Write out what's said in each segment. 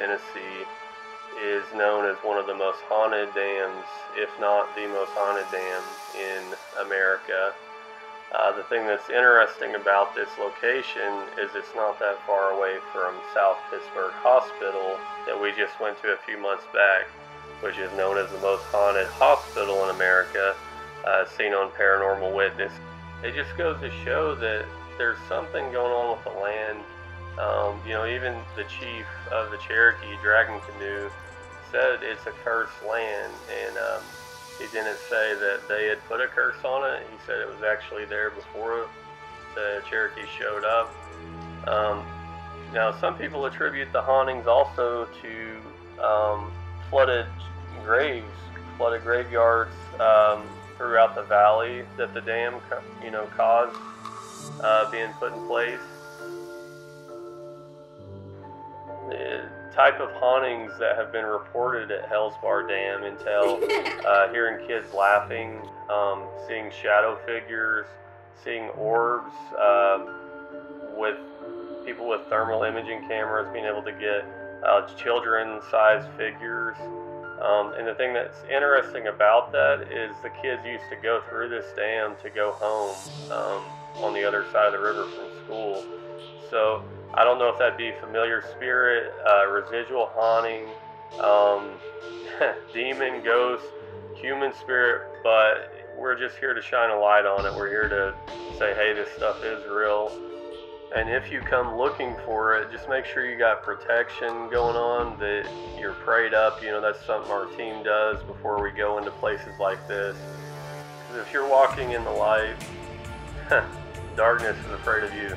Tennessee is known as one of the most haunted dams, if not the most haunted dam in America. Uh, the thing that's interesting about this location is it's not that far away from South Pittsburg Hospital that we just went to a few months back, which is known as the most haunted hospital in America, uh, seen on Paranormal Witness. It just goes to show that there's something going on with the land. Um, you know, even the chief of the Cherokee Dragging Canoe said it's a cursed land, and um, he didn't say that they had put a curse on it. He said it was actually there before the Cherokee showed up. Um, now, some people attribute the hauntings also to um, flooded graves, flooded graveyards um, throughout the valley that the dam, you know, caused uh, being put in place. The type of hauntings that have been reported at Hales Bar Dam entail uh, hearing kids laughing, um, seeing shadow figures, seeing orbs, uh, with people with thermal imaging cameras being able to get uh, children-sized figures. Um, and the thing that's interesting about that is the kids used to go through this dam to go home um, on the other side of the river from school. So I don't know if that'd be familiar spirit, uh, residual haunting, um, demon, ghost, human spirit, but we're just here to shine a light on it. We're here to say, hey, this stuff is real. And if you come looking for it, just make sure you got protection going on, that you're prayed up. You know, that's something our team does before we go into places like this. Because if you're walking in the light, darkness is afraid of you.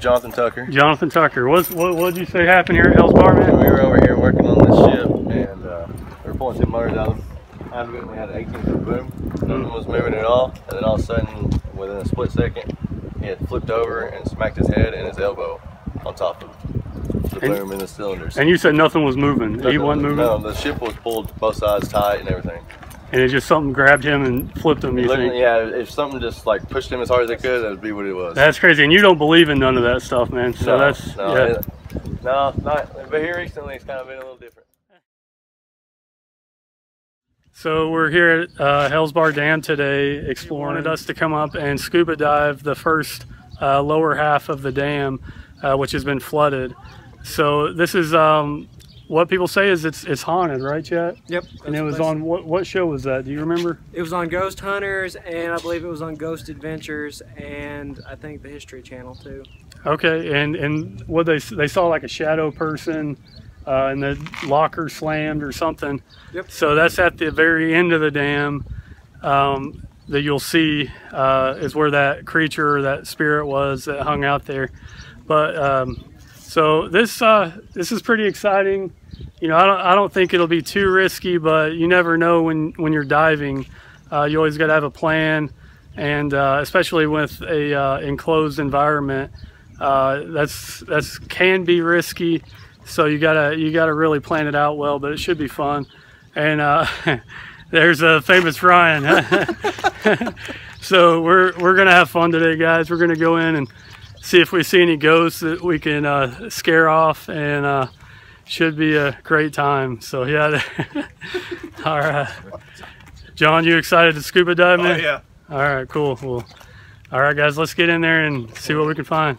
Is Jonathan Tucker. Jonathan Tucker. What's, what what did you say happened here at Hales Bar, man? We were over here working on this ship, and uh, we were pulling two motors out of out of it. We had an 18 foot boom. Nothing was moving at all, and then all of a sudden, within a split second, he had flipped over and smacked his head and his elbow on top of the And- boom in the cylinders. And you said nothing was moving. He wasn't moving, No, the ship was pulled both sides tight and everything. And it just something grabbed him and flipped him. You Looking- think? yeah, if something just like pushed him as hard as it could, that would be what it was. That's crazy. And you don't believe in none of that stuff, man. So no, that's no, yeah. it- no, not. But here recently, it's kind of been a little different. So we're here at uh, Hales Bar Dam today, exploring it. Us to come up and scuba dive the first uh, lower half of the dam, uh, which has been flooded. So this is um, what people say is it's it's haunted, right, Chet? Yep. And it was place. on what what show was that? Do you remember? It was on Ghost Hunters, and I believe it was on Ghost Adventures, and I think the History Channel too. Okay, and and what they they saw like a shadow person, uh, and the locker slammed or something. Yep. So that's at the very end of the dam. Um, that you'll see uh, is where that creature or that spirit was that hung out there. But um, so this uh, this is pretty exciting. You know, I don't I don't think it'll be too risky, but you never know when when you're diving. Uh, you always got to have a plan, and uh, especially with a uh, enclosed environment, uh, that's that's can be risky. So you gotta you gotta really plan it out well, but it should be fun. And uh, there's a famous Ryan. so we're we're gonna have fun today, guys. We're gonna go in and see if we see any ghosts that we can uh, scare off, and uh, should be a great time. So yeah, all right. John, you excited to scuba dive, oh, man? Oh, yeah. All right, cool. Well, all right, guys, let's get in there and see what we can find.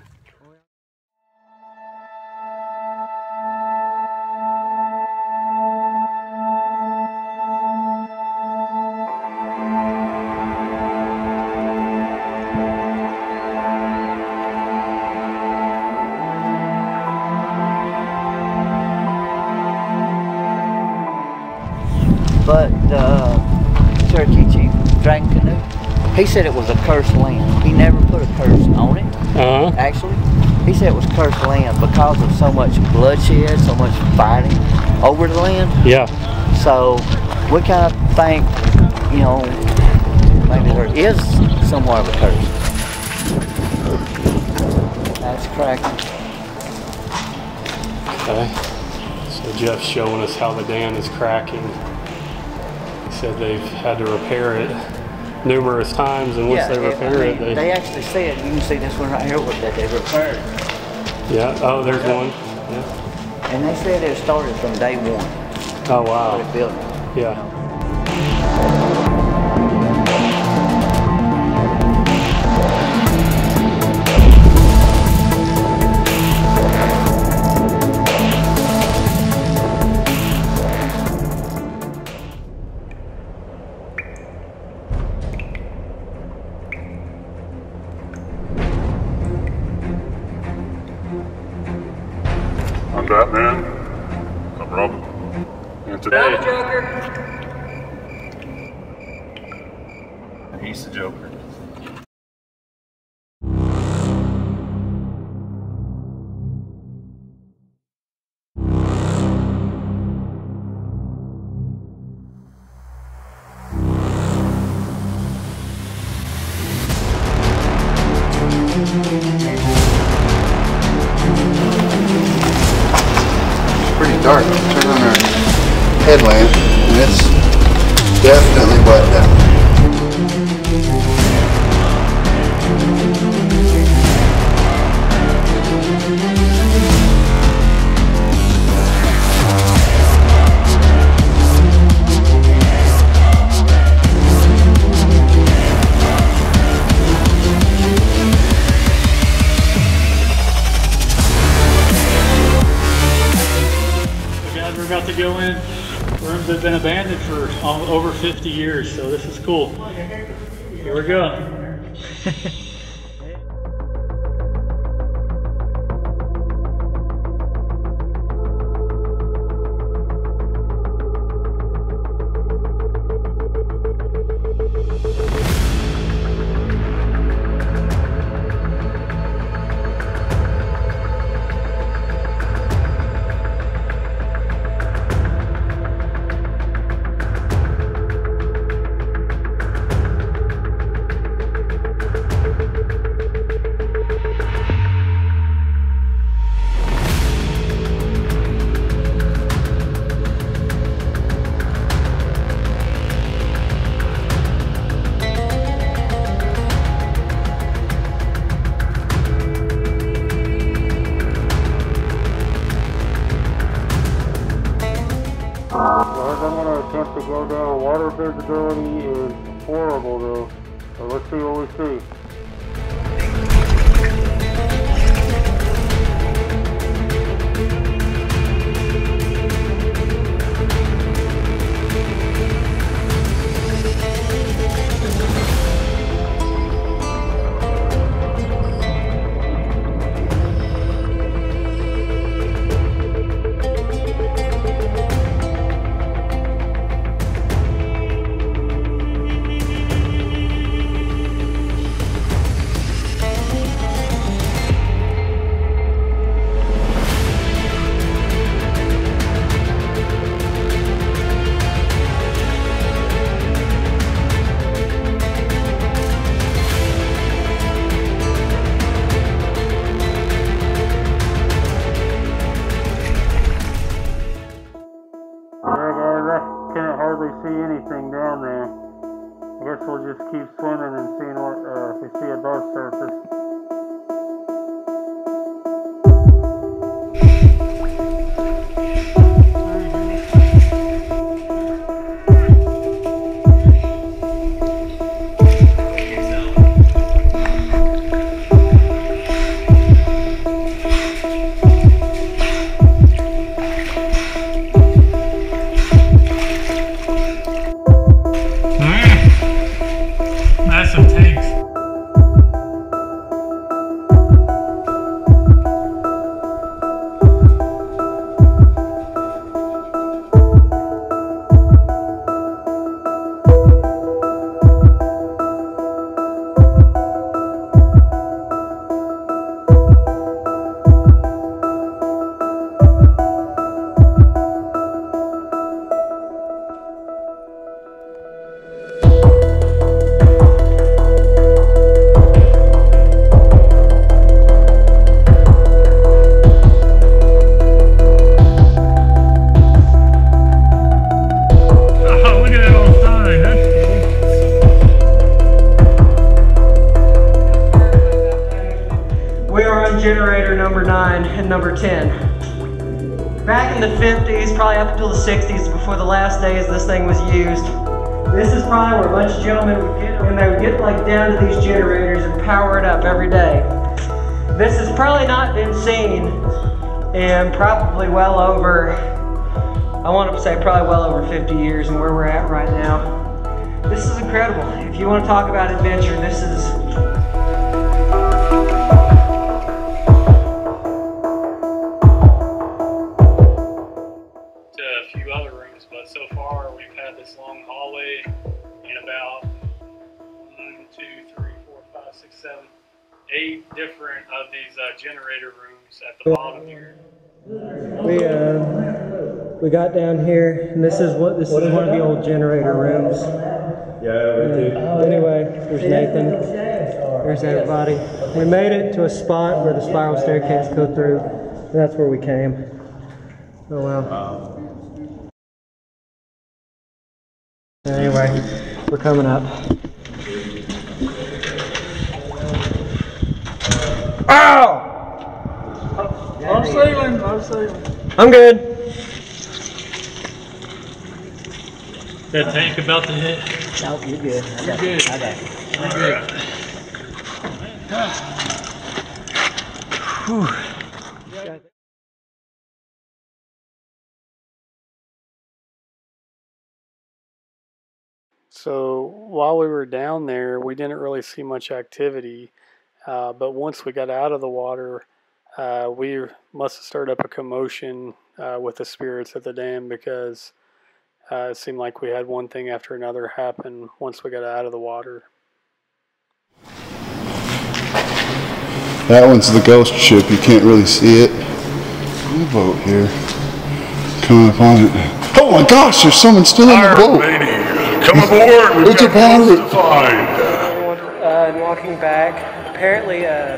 Said it was a cursed land. He never put a curse on it, Uh huh. actually. He said it was cursed land because of so much bloodshed, so much fighting over the land. Yeah. So we kind of think, you know, maybe there is somewhat of a curse. That's cracking. Okay. So Jeff's showing us how the dam is cracking. He said they've had to repair it numerous times, and once they I repair mean, it, they, they actually said, you can see this one right here, that they repaired. yeah. Oh, there's one. Yeah. And they said it started from day one, Oh wow. they built it. Yeah. And He's the Joker. Back in the 50s, probably up until the 60s, before the last days this thing was used, this is probably where a bunch of gentlemen would get, and they would get like down to these generators and power it up every day. This has probably not been seen in probably well over, I want to say probably well over 50 years and where we're at right now. This is incredible. If you want to talk about adventure, this is six, seven, eight different of these uh, generator rooms at the bottom here. We uh, we got down here, and this is what this is one of the old generator rooms. Yeah, we do. Anyway, there's Nathan. There's everybody. We made it to a spot where the spiral staircase go through. and That's where we came. Oh wow. Anyway, we're coming up. Ow! I'm sailing, I'm sailing. I'm good. That tank about to hit. Nope, you're good. I got good. it. I got it. So while we were down there, we didn't really see much activity. Uh, but once we got out of the water, uh, we must have started up a commotion uh, with the spirits at the dam because uh, it seemed like we had one thing after another happen once we got out of the water. That one's the ghost ship. You can't really see it. On the boat here. Coming up on it. Oh my gosh, there's someone still in the Pirate boat. lady, come aboard. We've It's a got things pirate. to find. Everyone uh, walking back. Apparently, uh,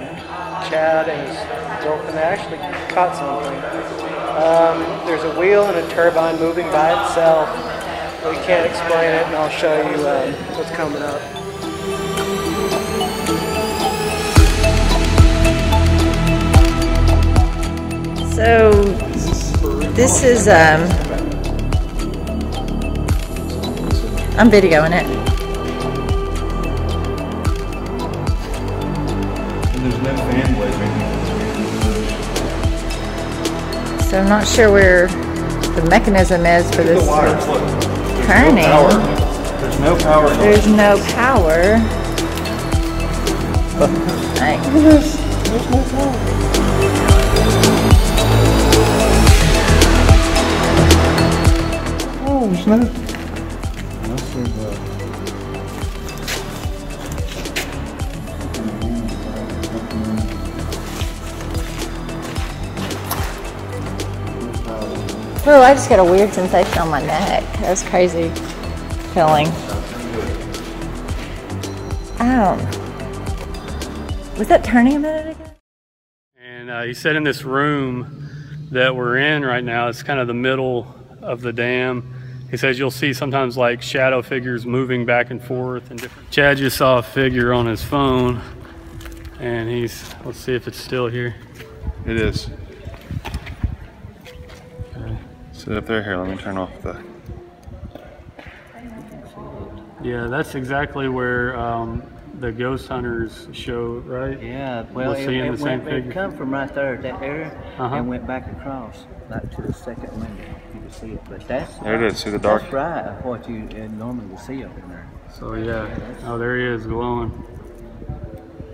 Chad and his girlfriend actually caught something. Um, there's a wheel and a turbine moving by itself. We can't explain it, and I'll show you um, what's coming up. So this is um, I'm videoing it. So I'm not sure where the mechanism is for this The wires, look. There's turning. No power. There's no power. in. There's no power. Oh, there's Oh, I just got a weird sensation on my neck. That's crazy feeling. Oh. Was that turning a minute ago? And uh, he said in this room that we're in right now, it's kind of the middle of the dam. He says you'll see sometimes like shadow figures moving back and forth and different. Chad just saw a figure on his phone and he's, let's see if it's still here. It is. Sit up there. Here, let me turn off the. Yeah, that's exactly where um, the ghost hunters show, right? Yeah, well, We're it, seeing it the same went, it come from right there, at that area, Uh-huh. and went back across, like to the second window. You can see it, but that's There it is. See the dark. That's bright of what you uh, normally would see up in there, So yeah, oh there he is glowing.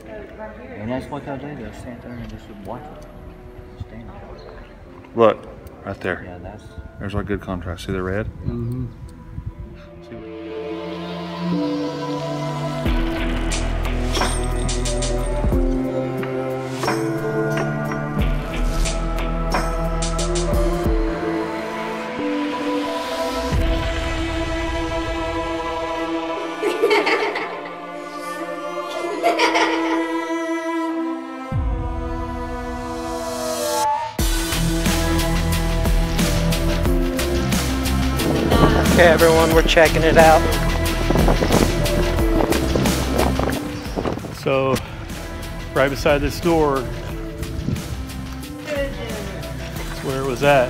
and that's what they'll do. They'll stand there and just watch it, stand there. Look, right there. Yeah, that's There's our good contrast. See the red? Mm-hmm. Okay, we're checking it out. So, right beside this door, that's where it was at.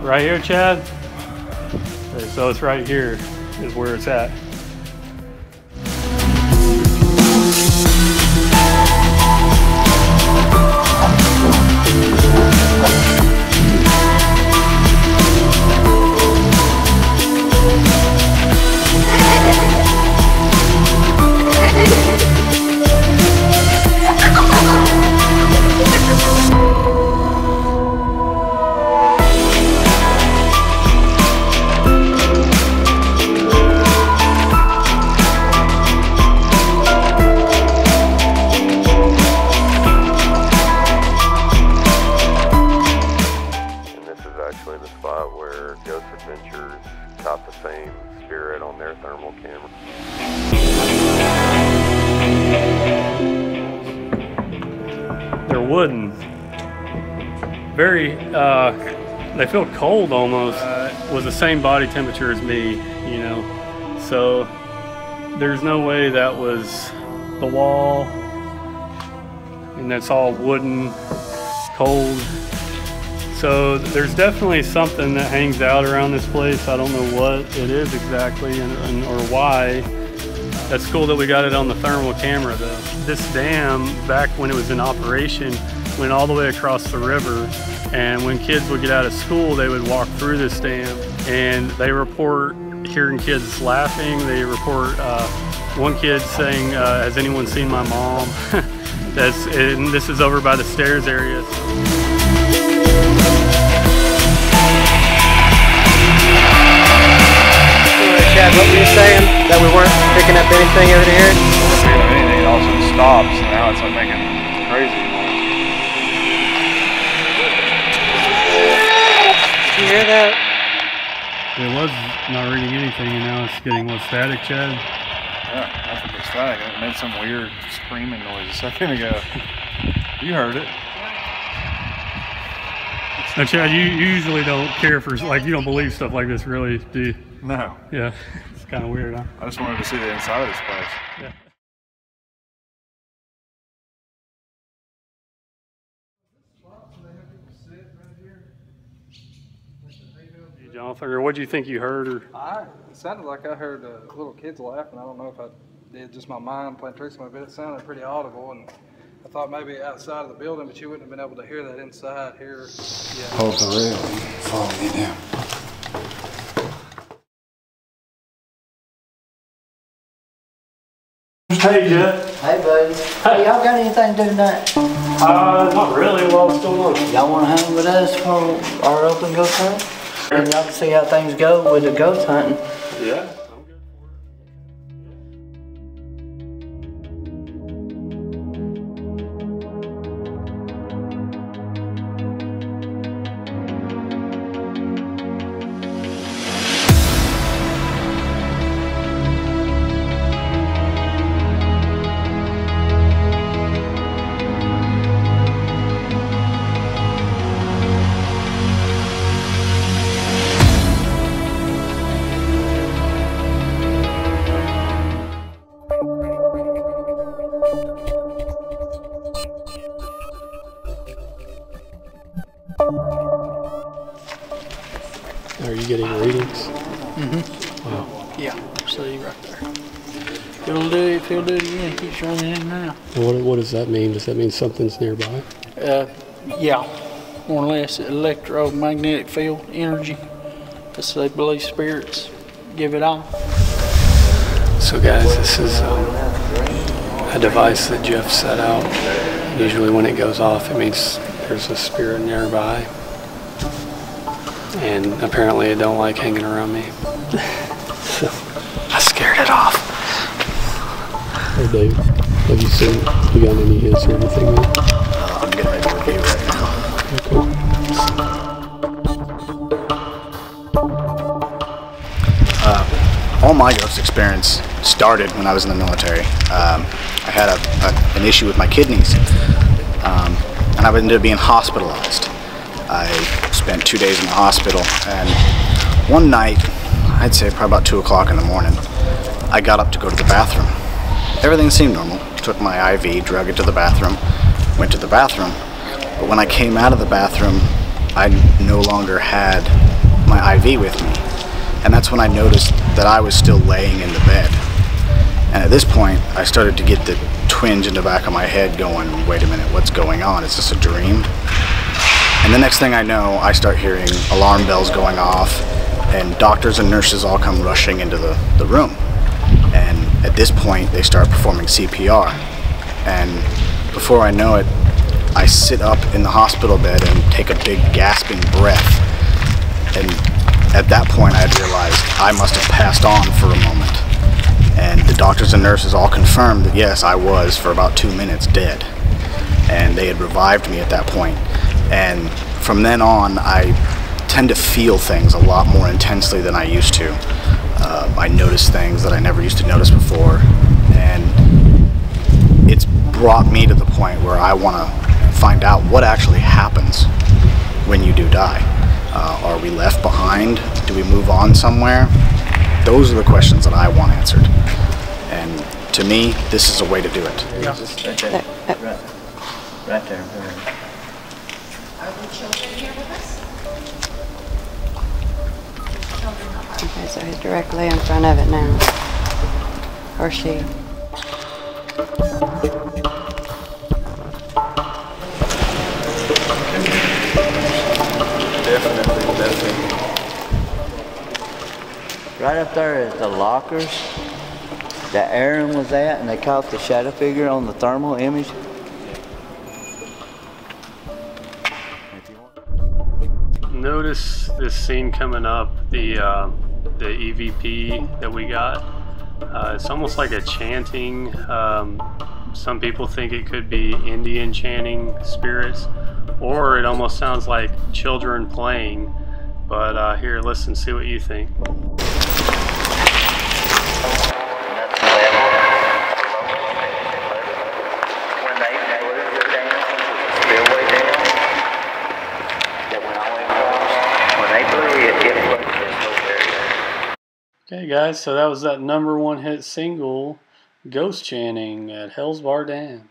Right here, Chad? So it's right here is where it's at. They feel cold almost. Was the same body temperature as me, you know. So there's no way that was the wall. And that's all wooden, cold. So there's definitely something that hangs out around this place. I don't know what it is exactly and, and or why. That's cool that we got it on the thermal camera though. This dam, back when it was in operation, went all the way across the river. And when kids would get out of school, they would walk through this dam and they report hearing kids laughing. They report uh, one kid saying, uh, has anyone seen my mom? That's, and this is over by the stairs area. Anyway, Chad, what were you saying? That we weren't picking up anything over here? anything, it all of a sudden stops, and now it's like making hear that? It was not reading anything and now it's getting what static, Chad? Yeah, that's what it's like. It made some weird screaming noise a second ago. You heard it. Now, Chad, you you usually don't care for, like, you don't believe stuff like this, really, do you? No. Yeah, it's kind of weird, huh? I just wanted to see the inside of this place. Yeah. Jonathan, or what do you think you heard? Or I it sounded like I heard uh, little kids laughing. I don't know if I did just my mind playing tricks on me, but it sounded pretty audible. And I thought maybe outside of the building, but you wouldn't have been able to hear that inside here. Yeah. Hold the rail follow me down. Hey, Jeff. Hey, buddy. Hey, y'all got anything to do tonight? Uh, not really. Well, what's going on? Y'all want to hang with us for our open ghost hunt? And y'all can see how things go with the ghost hunting. Yeah. See right there. He'll do it, if he'll do it again, keeps running in now. What, what does that mean? Does that mean something's nearby? Uh, yeah, more or less electromagnetic field energy. That's they believe spirits give it off. So, guys, this is um, a device that Jeff set out. Usually, when it goes off, it means there's a spirit nearby. And apparently, it don't like hanging around me. off. Hey, Dave, have you seen? You got any hits or anything? I'm getting ready to review right now. Uh, all my ghost experience started when I was in the military. Um, I had a, a, an issue with my kidneys, um, and I ended up being hospitalized. I spent two days in the hospital, and one night, I'd say probably about 2 o'clock in the morning, I got up to go to the bathroom. Everything seemed normal. Took my IV, drug it to the bathroom, went to the bathroom. But when I came out of the bathroom, I no longer had my IV with me. And that's when I noticed that I was still laying in the bed. And at this point, I started to get the twinge in the back of my head going, wait a minute, what's going on? Is this a dream? And the next thing I know, I start hearing alarm bells going off, and doctors and nurses all come rushing into the, the room. And at this point, they start performing CPR. And before I know it, I sit up in the hospital bed and take a big gasping breath. And at that point, I realized I must have passed on for a moment. And the doctors and nurses all confirmed that yes, I was for about two minutes dead. And they had revived me at that point. And from then on, I tend to feel things a lot more intensely than I used to. Uh, I notice things that I never used to notice before. And it's brought me to the point where I want to find out what actually happens when you do die. Uh, are we left behind? Do we move on somewhere? Those are the questions that I want answered. And to me, this is a way to do it. Yeah. Right there. Right, right there. Are the children here with us? Okay, so he's directly in front of it now. Or she. Definitely, definitely. Right up there at the lockers that Aaron was at, and they caught the shadow figure on the thermal image. Notice this scene coming up, the uh, the EVP that we got. Uh, it's almost like a chanting. Um, some people think it could be Indian chanting spirits, or it almost sounds like children playing. But uh, here, listen, see what you think. Okay, guys, so that was that number one hit single, Ghost Chanting at Hales Bar Dam.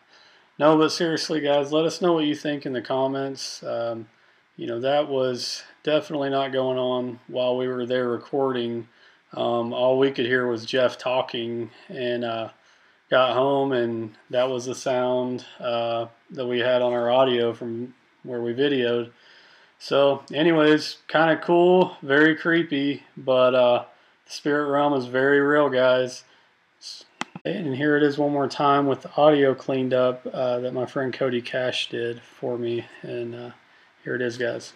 No, but seriously, guys, let us know what you think in the comments. Um, you know, that was definitely not going on while we were there recording. Um, all we could hear was Jeff talking, and uh, got home, and that was the sound uh, that we had on our audio from where we videoed. So, anyways, kind of cool, very creepy, but uh, spirit realm is very real, guys. And here it is one more time with the audio cleaned up uh, that my friend Cody Cash did for me. And uh, here it is, guys.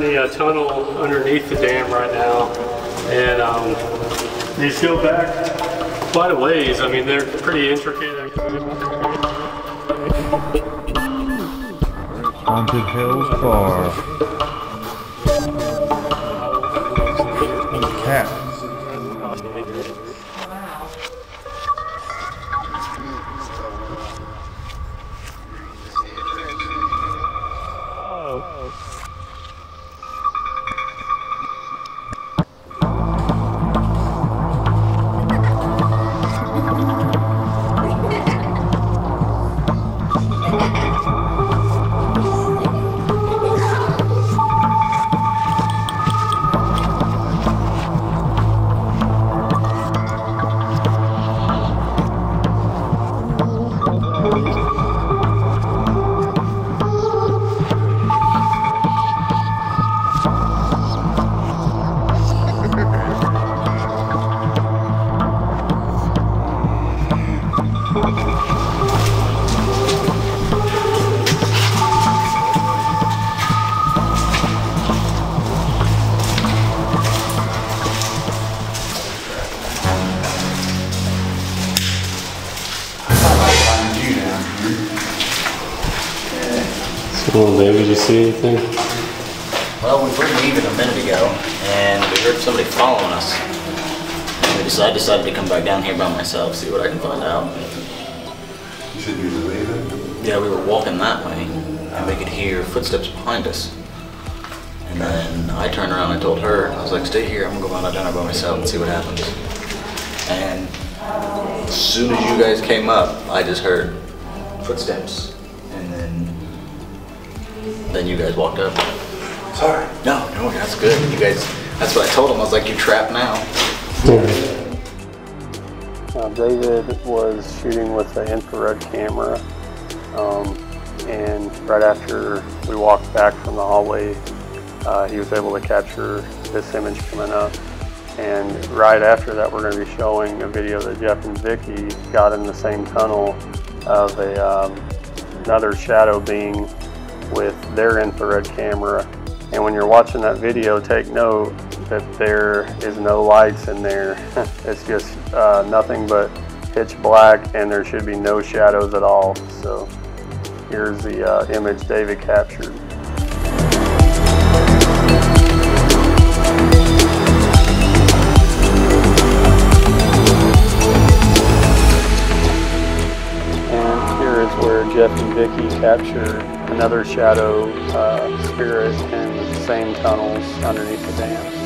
The uh, tunnel underneath the dam right now, and um, these go back quite a ways. I mean, they're pretty intricate. Haunted Hales Bar. Cat. Come on, David, you see anything? Well, we were leaving a minute ago, and we heard somebody following us. And we decided, decided to come back down here by myself, see what I can find out. You said you were leaving? Yeah, we were walking that way, and we could hear footsteps behind us. And then I turned around and told her, I was like, stay here, I'm gonna go run out dinner by myself and see what happens. And as soon as you guys came up, I just heard footsteps. And then, then you guys walked up. Sorry. No, no, that's good. You guys, that's what I told him. I was like, you're trapped now. Uh, David was shooting with the infrared camera, um, and right after we walked back from the hallway, uh, he was able to capture this image coming up. And right after that, we're going to be showing a video that Jeff and Vicky got in the same tunnel of a um, another shadow being with their infrared camera. And when you're watching that video, take note that there is no lights in there. it's just uh, nothing but pitch black, and there should be no shadows at all. So here's the uh, image David captured. Jeff and Vicky capture another shadow uh, spirit in the same tunnels underneath the dam.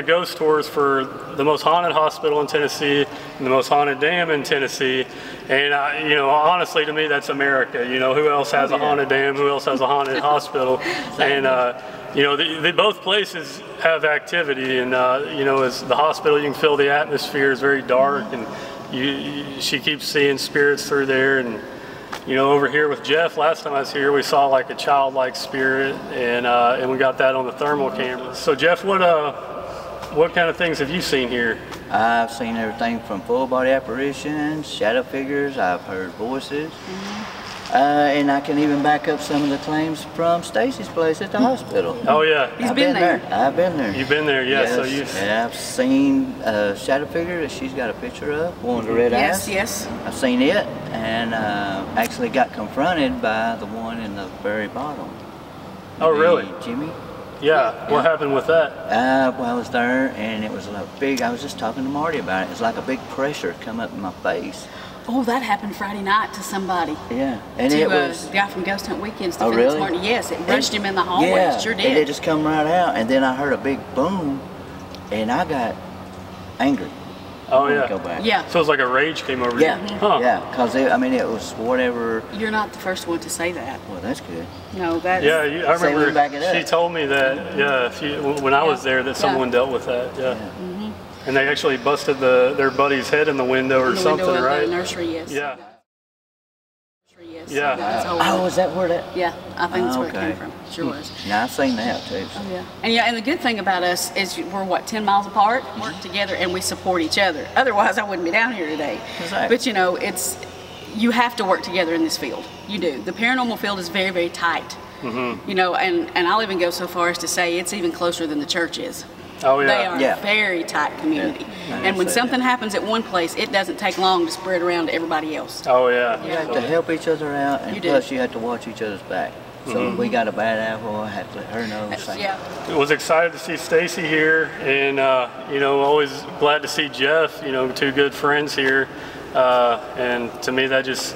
The ghost tours for the most haunted hospital in Tennessee and the most haunted dam in Tennessee. And uh, you know, honestly, to me, that's America. You know, who else has a haunted dam? Who else has a haunted hospital? And uh, you know, the, the, both places have activity, and uh, you know, as the hospital, you can feel the atmosphere is very dark, and you, you, she keeps seeing spirits through there, and you know, over here with Jeff, last time I was here, we saw like a childlike spirit, and uh, and we got that on the thermal camera. So Jeff, what uh, what kind of things have you seen here? I've seen everything from full body apparitions, shadow figures. I've heard voices. Uh, and I can even back up some of the claims from Stacey's place at the hospital. Oh yeah, I've been, there. I've been there. You've been there, yeah. Yes, So you, and I've seen a shadow figure that she's got a picture of, one with the red Yes, eyes. yes. I've seen it, and uh, actually got confronted by the one in the very bottom. Oh, really? Jimmy. Yeah. What happened with that? Uh, well, I was there, and it was a big. I was just talking to Marty about it. It's like a big pressure come up in my face. Oh, that happened Friday night to somebody. Yeah, and to it uh, was. the guy from Ghost Hunt Weekends. Oh, Defendants really? Martin. Yes, it And- rushed him in the hallway. Yeah, It sure and did. it just come right out, and then I heard a big boom, and I got angry. Oh yeah. Go back. Yeah. So it was like a rage came over Yeah, you. Huh. yeah, because I mean it was whatever. You're not the first one to say that. Well, that's good. No, that. Yeah, you, I remember back it up. she told me that. Yeah, she, when I was there, that Yeah. someone dealt with that. Yeah. Mhm. And they actually busted the their buddy's head in the window or In the something, window of right? the nursery, yes. Yeah. Nursery. Yeah. That's how Oh, is that where that? Yeah, I think that's where it came from. Sure was. Yeah, I've seen that too. Oh yeah. And yeah, and the good thing about us is we're what ten miles apart, work together, and we support each other. Otherwise, I wouldn't be down here today. Exactly. But you know, it's you have to work together in this field. You do. The paranormal field is very, very tight. Mm-hmm. You know, and and I'll even go so far as to say it's even closer than the church is. Oh yeah. They are Yeah. a very tight community. I And when say something happens at one place, it doesn't take long to spread around to everybody else. Oh yeah. You have to help each other out, and You do. plus you have to watch each other's back. So Mhm. we got a bad apple, I have to let her know. Same. Yeah. was excited to see Stacey here, and uh, you know, always glad to see Jeff. You know, two good friends here, uh, and to me that just.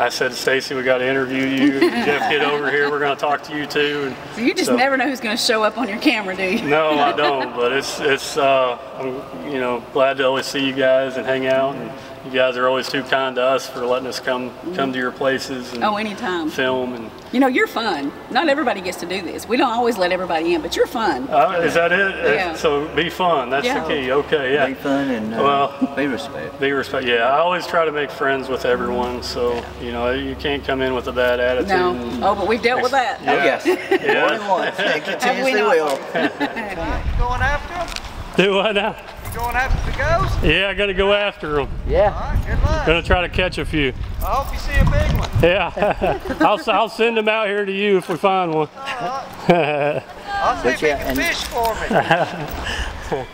I said, Stacey, we got to interview you. Jeff, get over here. We're going to talk to you too. And So you just so- never know who's going to show up on your camera, do you? No, I don't. But it's it's. Uh, I'm you know glad to always see you guys and hang out. And you guys are always too kind to us for letting us come come to your places and Oh, anytime. film and. You know, you're fun. Not everybody gets to do this. We don't always let everybody in, but you're fun. Uh, is that it? Yeah. So be fun. That's Yeah. the key. Okay. Yeah. Be fun and uh, Well, be respect. Be respect. Yeah, I always try to make friends with everyone. So you know, you can't come in with a bad attitude. No. and- Oh, but we've dealt with that. Yeah. yes. Yeah. More than once. And Have we continuously will. Going after him? Do what now? You going after the ghost? Yeah, I got to go after them. Yeah. All right, good luck. Gonna try to catch a few. I hope you see a big one. Yeah, I'll, I'll send them out here to you if we find one. I'll see if But you can fish for me.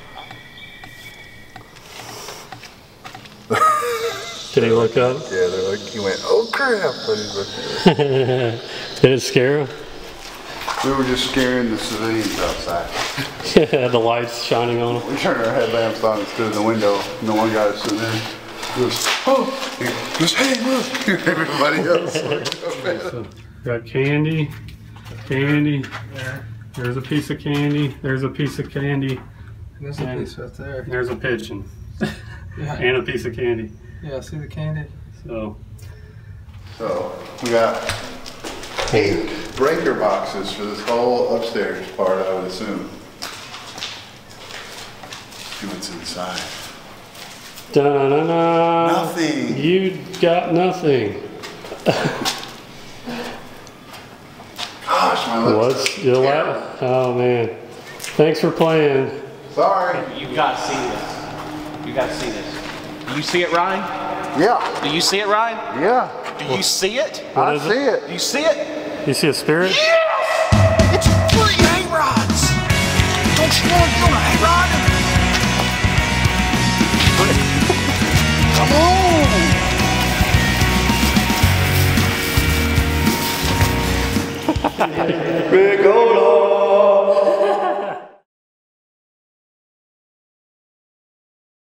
Did he look up? Yeah, they're like, he went, oh crap, but he's looking. Did it scare him? We were just scaring the civilians outside. Yeah, the lights shining on him. We turned our headlamps on and stood in the window. And the one guy was sitting there. He oh! He goes, hey, look! Everybody else. So, got candy, candy. There's a piece of candy. There's a piece of candy. There's a piece right there. There's a pigeon Yeah. and a piece of candy. Yeah, see the candy? So So we got eight breaker boxes for this whole upstairs part, I would assume. See what's inside. Da-na-na. Nothing. You got nothing. Gosh, my lips. What's your la Oh man. Thanks for playing. Sorry. You gotta see this. You gotta see this. Do you see it, Ryan? Yeah. Do you see it, Ryan? Yeah. Do you see it? What I is see it? it. Do you see it? You see a spirit? Yes! It's three A-Rods! Don't you want to go to A-Rod? Come on! Big